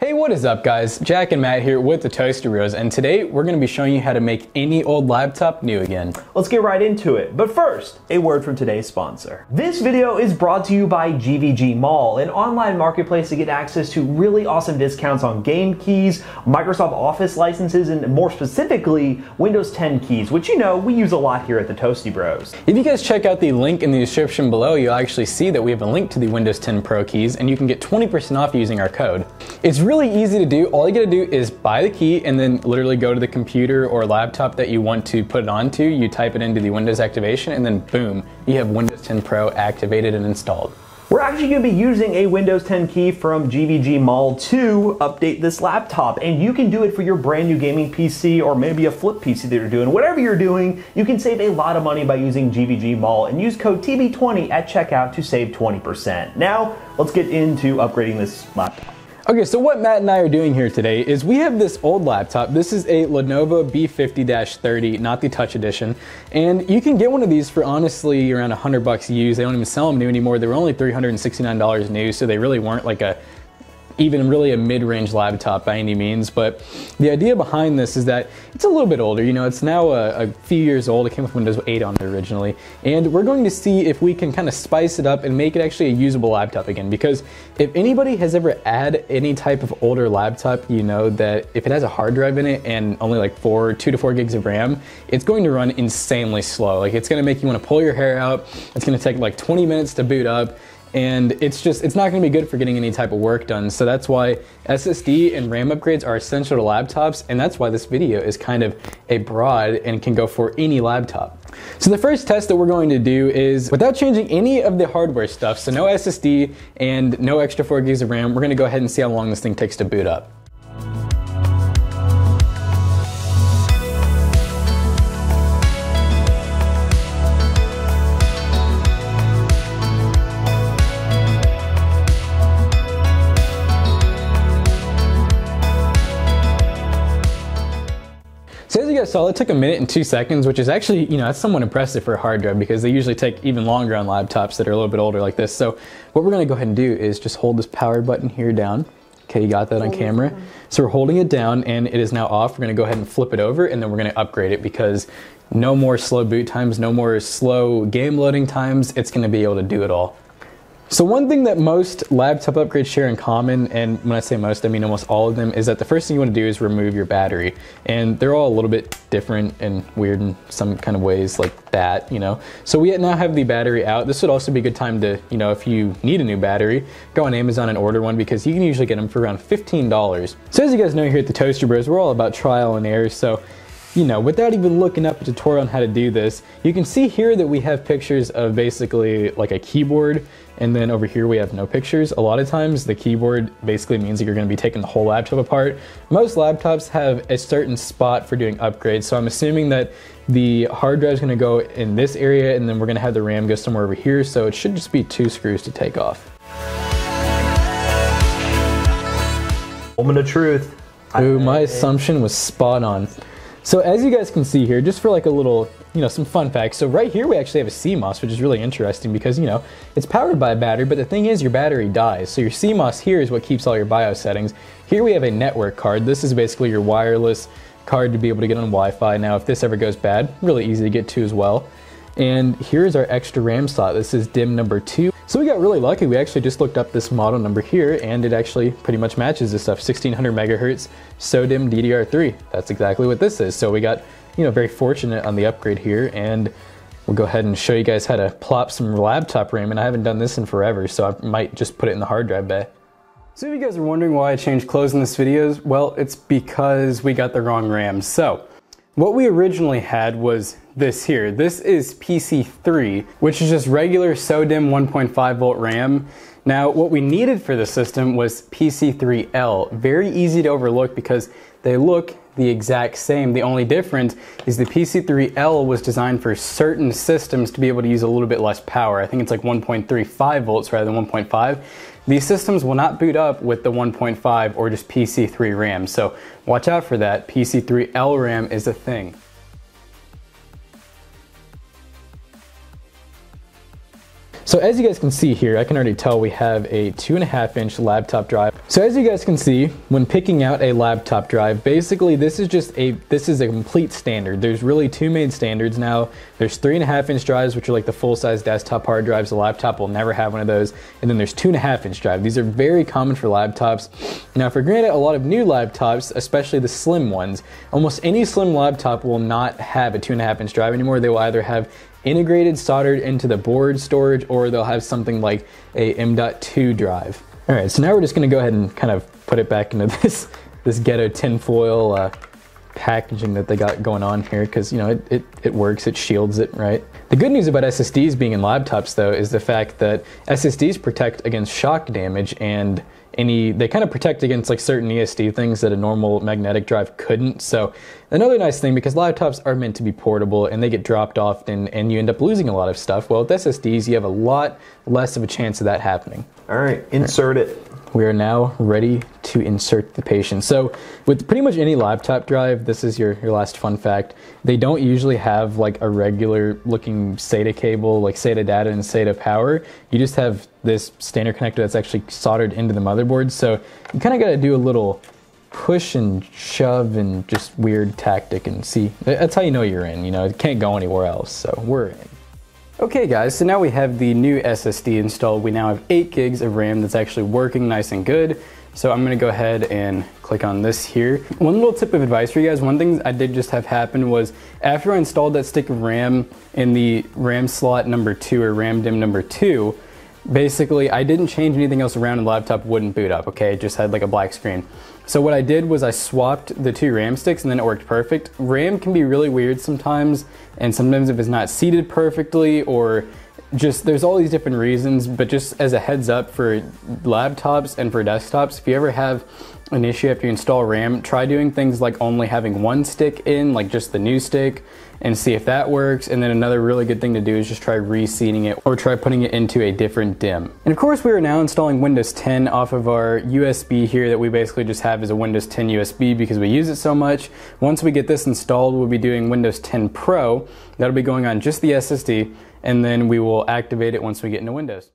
Hey, what is up guys? Jack and Matt here with the Toasty Bros, and today we're going to be showing you how to make any old laptop new again. Let's get right into it. But first, a word from today's sponsor. This video is brought to you by GVG Mall, an online marketplace to get access to really awesome discounts on game keys, Microsoft Office licenses, and more specifically, Windows 10 keys, which you know we use a lot here at the Toasty Bros. If you guys check out the link in the description below, you'll actually see that we have a link to the Windows 10 Pro keys, and you can get 20% off using our code. It's really easy to do. All you gotta do is buy the key and then literally go to the computer or laptop that you want to put it onto. You type it into the Windows activation and then boom, you have Windows 10 Pro activated and installed. We're actually to be using a Windows 10 key from GVG Mall to update this laptop, and you can do it for your brand new gaming PC or maybe a flip PC that you're doing. Whatever you're doing, you can save a lot of money by using GVG Mall and use code TB20 at checkout to save 20%. Now, let's get into upgrading this laptop. Okay, so what Matt and I are doing here today is we have this old laptop. This is a Lenovo B50-30, not the Touch Edition. And you can get one of these for honestly around 100 bucks used. They don't even sell them new anymore. They were only $369 new, so they really weren't like a even really a mid-range laptop by any means, but the idea behind this is that it's a little bit older. You know, it's now a, a, few years old. It came with Windows 8 on it originally, and we're going to see if we can kind of spice it up and make it actually a usable laptop again. Because if anybody has ever had any type of older laptop, you know that if it has a hard drive in it and only like four, two to four gigs of RAM, it's going to run insanely slow. Like it's going to make you want to pull your hair out. It's going to take like 20 minutes to boot up and it's just it's not going to be good for getting any type of work done. So that's why ssd and ram upgrades are essential to laptops and that's why this video is kind of a broad and can go for any laptop. So the first test that we're going to do is without changing any of the hardware stuff so no ssd and no extra 4 gigs of ram we're going to go ahead and see how long this thing takes to boot up So as you guys saw, it took a minute and two seconds, which is actually, you know, that's somewhat impressive for a hard drive because they usually take even longer on laptops that are a little bit older like this. So what we're gonna go ahead and do is just hold this power button here down. Okay, you got that on camera. So we're holding it down and it is now off. We're gonna go ahead and flip it over and then we're gonna upgrade it because no more slow boot times, no more slow game loading times. It's gonna be able to do it all. So one thing that most laptop upgrades share in common, and when I say most, I mean almost all of them, is that the first thing you want to do is remove your battery. And they're all a little bit different and weird in some kind of ways like that, you know. So we now have the battery out. This would also be a good time to, you know, if you need a new battery, go on Amazon and order one because you can usually get them for around $15. So as you guys know here at the Toasty Bros, we're all about trial and error. So you know, without even looking up a tutorial on how to do this, you can see here that we have pictures of basically like a keyboard and then over here we have no pictures. A lot of times the keyboard basically means that you're gonna be taking the whole laptop apart. Most laptops have a certain spot for doing upgrades, so I'm assuming that the hard drive is gonna go in this area and then we're gonna have the RAM go somewhere over here, so it should just be two screws to take off. Moment of truth. Ooh, my assumption was spot on. So as you guys can see here, just for like a little, you know, some fun facts. So right here we actually have a CMOS, which is really interesting because, you know, it's powered by a battery, but the thing is your battery dies. So your CMOS here is what keeps all your BIOS settings. Here we have a network card. This is basically your wireless card to be able to get on Wi-Fi. Now, if this ever goes bad, really easy to get to as well. And here's our extra RAM slot. This is DIMM number two. So we got really lucky. We actually just looked up this model number here and it actually pretty much matches this stuff. 1600 megahertz SODIMM DDR3. That's exactly what this is. So we got, you know, very fortunate on the upgrade here and we'll go ahead and show you guys how to plop some laptop RAM and I haven't done this in forever so I might just put it in the hard drive bay. So if you guys are wondering why I changed clothes in this video, well, it's because we got the wrong RAM. So what we originally had was this here. This is PC3, which is just regular SODIMM 1.5 volt RAM. Now, what we needed for the system was PC3L. Very easy to overlook because they look the exact same. The only difference is the PC3L was designed for certain systems to be able to use a little bit less power. I think it's like 1.35 volts rather than 1.5. These systems will not boot up with the 1.5 or just PC3 RAM, so watch out for that. PC3L RAM is a thing. So as you guys can see here, I can already tell we have a two and a half inch laptop drive. So as you guys can see, when picking out a laptop drive, basically this is just a, this is a complete standard. There's really two main standards now. There's three and a half inch drives, which are like the full size desktop hard drives. The laptop will never have one of those. And then there's two and a half inch drive. These are very common for laptops. Now for granted, a lot of new laptops, especially the slim ones, almost any slim laptop will not have a two and a half inch drive anymore. They will either have integrated soldered into the board storage or they'll have something like a M.2 drive. All right, so now we're just gonna go ahead and kind of put it back into this, this ghetto tinfoil uh, packaging that they got going on here because you know it, it, it works, it shields it, right? The good news about SSDs being in laptops though is the fact that SSDs protect against shock damage and any they kind of protect against like certain ESD things that a normal magnetic drive couldn't. So another nice thing because laptops are meant to be portable and they get dropped often and you end up losing a lot of stuff. Well, with SSDs you have a lot less of a chance of that happening. All right, insert it. We are now ready to insert the patient. So with pretty much any laptop drive, this is your, your last fun fact, they don't usually have like a regular looking SATA cable, like SATA data and SATA power. You just have this standard connector that's actually soldered into the motherboard. So you kind of got to do a little push and shove and just weird tactic and see. That's how you know you're in, you know, it can't go anywhere else. So we're in. Okay guys, so now we have the new SSD installed. We now have 8 gigs of RAM that's actually working nice and good. So I'm gonna go ahead and click on this here. One little tip of advice for you guys, one thing I did just have happen was after I installed that stick of RAM in the RAM slot number two or RAM DIMM number two, basically I didn't change anything else around and the laptop wouldn't boot up, okay? It just had like a black screen. So what I did was I swapped the two RAM sticks and then it worked perfect. RAM can be really weird sometimes and sometimes if it's not seated perfectly or just there's all these different reasons, but just as a heads up for laptops and for desktops, if you ever have an issue after you install RAM, try doing things like only having one stick in, like just the new stick, and see if that works. And then another really good thing to do is just try reseating it or try putting it into a different DIMM. And of course, we are now installing Windows 10 off of our USB here that we basically just have as a Windows 10 USB because we use it so much. Once we get this installed, we'll be doing Windows 10 Pro. That'll be going on just the SSD, and then we will activate it once we get into Windows.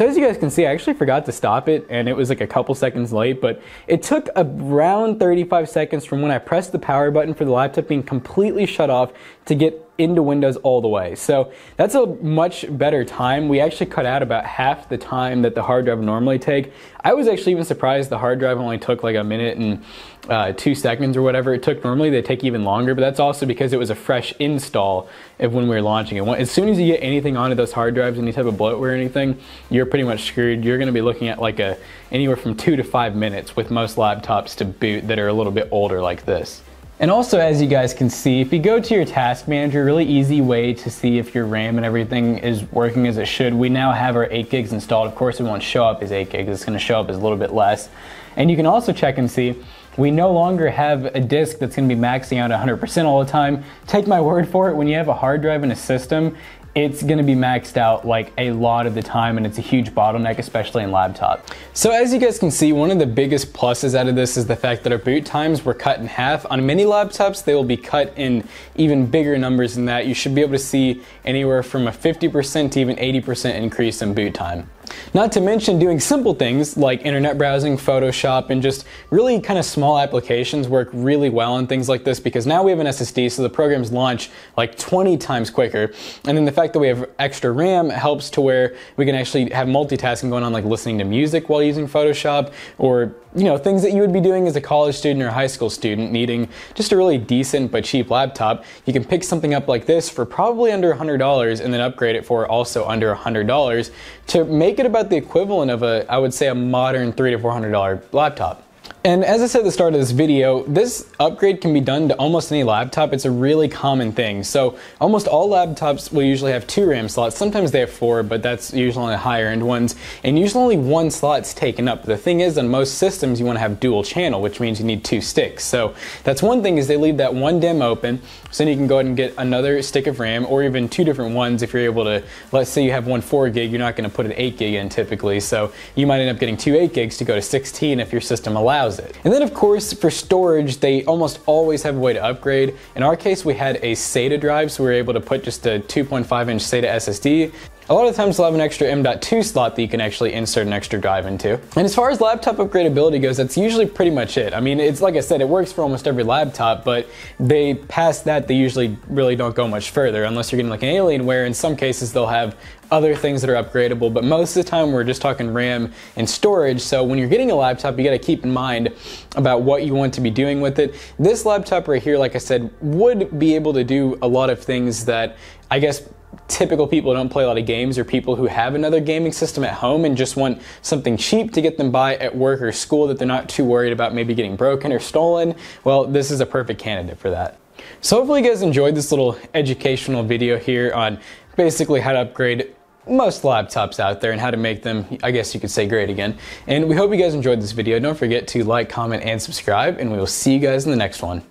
So as you guys can see, I actually forgot to stop it and it was like a couple seconds late, but it took around 35 seconds from when I pressed the power button for the laptop being completely shut off to get into Windows all the way. So that's a much better time. We actually cut out about half the time that the hard drive normally take. I was actually even surprised the hard drive only took like a minute and uh, two seconds or whatever it took. Normally they take even longer, but that's also because it was a fresh install of when we were launching it. As soon as you get anything onto those hard drives, any type of bloatware or anything, you're pretty much screwed. You're gonna be looking at like a anywhere from two to five minutes with most laptops to boot that are a little bit older like this. And also, as you guys can see, if you go to your task manager, really easy way to see if your RAM and everything is working as it should. We now have our 8 gigs installed. Of course, it won't show up as 8 gigs. It's going to show up as a little bit less. And you can also check and see we no longer have a disk that's going to be maxing out 100% all the time. Take my word for it, when you have a hard drive in a system, it's gonna be maxed out like a lot of the time and it's a huge bottleneck, especially in laptop. So as you guys can see, one of the biggest pluses out of this is the fact that our boot times were cut in half. On many laptops, they will be cut in even bigger numbers than that. You should be able to see anywhere from a 50% to even 80% increase in boot time. Not to mention doing simple things like internet browsing, Photoshop, and just really kind of small applications work really well on things like this because now we have an SSD so the programs launch like 20 times quicker. And then the fact that we have extra RAM helps to where we can actually have multitasking going on like listening to music while using Photoshop or you know, things that you would be doing as a college student or high school student needing just a really decent but cheap laptop. You can pick something up like this for probably under $100 and then upgrade it for also under $100 to make it about the equivalent of a, I would say, a modern three to $400 laptop. And as I said at the start of this video, this upgrade can be done to almost any laptop. It's a really common thing. So almost all laptops will usually have two RAM slots. Sometimes they have four, but that's usually on higher end ones. And usually only one slot's taken up. The thing is, on most systems, you want to have dual channel, which means you need two sticks. So that's one thing is they leave that one DIMM open, so then you can go ahead and get another stick of RAM, or even two different ones if you're able to, let's say you have one 4 gig, you're not going to put an 8 gig in typically. So you might end up getting two 8 gigs to go to 16 if your system allows allows it. And then of course for storage, they almost always have a way to upgrade. In our case, we had a SATA drive, so we were able to put just a 2.5 inch SATA SSD. A lot of times they'll have an extra M.2 slot that you can actually insert an extra drive into. And as far as laptop upgradability goes, that's usually pretty much it. I mean, it's like I said, it works for almost every laptop, but they past that, they usually really don't go much further unless you're getting like an Alienware in some cases they'll have other things that are upgradable, but most of the time we're just talking RAM and storage. So when you're getting a laptop, you got to keep in mind about what you want to be doing with it. This laptop right here, like I said, would be able to do a lot of things that I guess typical people don't play a lot of games or people who have another gaming system at home and just want something cheap to get them by at work or school that they're not too worried about maybe getting broken or stolen, well, this is a perfect candidate for that. So hopefully you guys enjoyed this little educational video here on basically how to upgrade most laptops out there and how to make them, I guess you could say, great again. And we hope you guys enjoyed this video. Don't forget to like, comment, and subscribe, and we will see you guys in the next one.